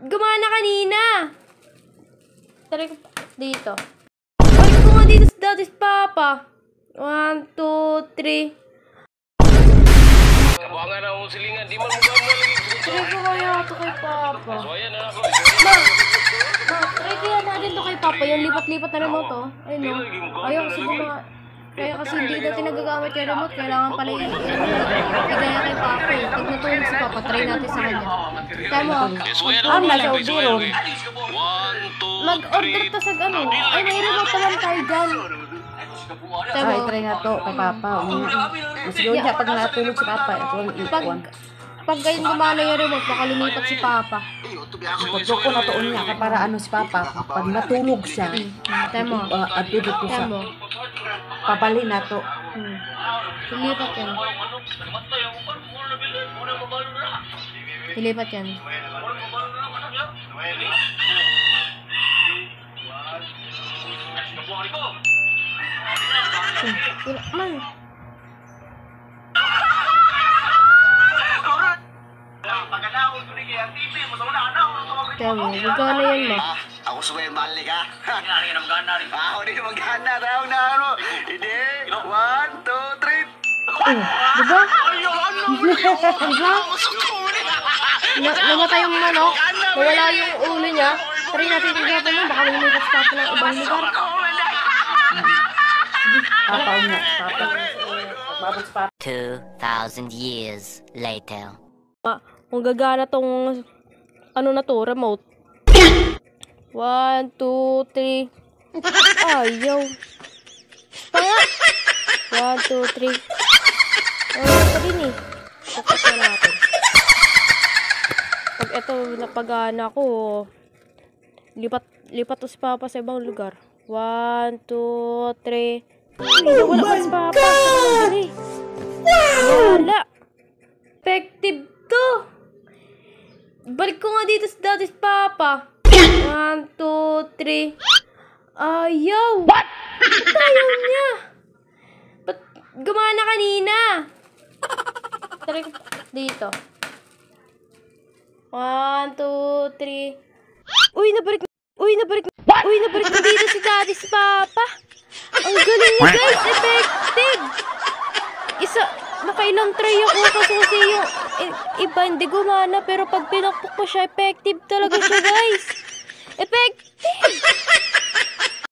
gumana kanina. Try ko dito. Balik ko nga dito sa dati sa Papa. One, two, three. Kabuangan na akong silingan, di man mo gawin mo lagi. Try ko kaya ito kay Papa. So ayan na ako. Ma, ma, try kaya natin to kay Papa. Yung lipat-lipat na remote, oh. Ayun, no. Ayaw kasi guma... Kaya kasi hindi natin nagagamit yung remote. Kailangan pala i- igaya kay Papa, eh. Pag natulog si Papa, try natin sa kanya. Kaya mo, ah. Nasa two, Mag-order to sa ano. Ay, may remote naman tayo dyan. Kaya mo, Ay, try na to kay Papa. Mas yun niya, pag natulog si Papa, ito ang pag, ikuan. pag ganyan gumana yung remote, baka lumipat si Papa. Pagko ko na to niya, para ano si Papa, pag natulog siya, mo, uh, at dito to kaya sa mo. papali na to. Hmm. Ilipat yan. Ilipat yan. Man. Mo, magkano yan ma? Ah, ako suway mali ka. Ako di magana raw na ano. Hindi. One, two, three. Oh, diba? Na namatay yung manok, nawala yung ulo niya. Try natin yung gato mo, baka lumipat sa Papa ng ibang lugar. Pagbabot si Papa. 2,000 years later. Ah, kung gagana tong ano na to, remote. One, two, three. Ayaw. Panga! One, two, three. Ayaw pa din eh. Tapos na natin. Pag ito napagana ko, lipat, lipat to si Papa sa ibang lugar. One, two, three. Ay, wala pa si Papa. Dali. Wala. Effective to. Balik ko nga dito sa dati sa Papa. One, two, three. Ayaw. What? Ba't ayaw niya? Ba't gumana kanina? Pa- dito. One, two, three. Uy, nabalik Uy, nabalik Uy, nabalik na dito si daddy si Papa. Ang galing niya, guys. Effective. Isa, nakailang try ako kasi kasi yung iba hindi gumana pero pag pinakpok ko siya, effective talaga siya, guys. Effective!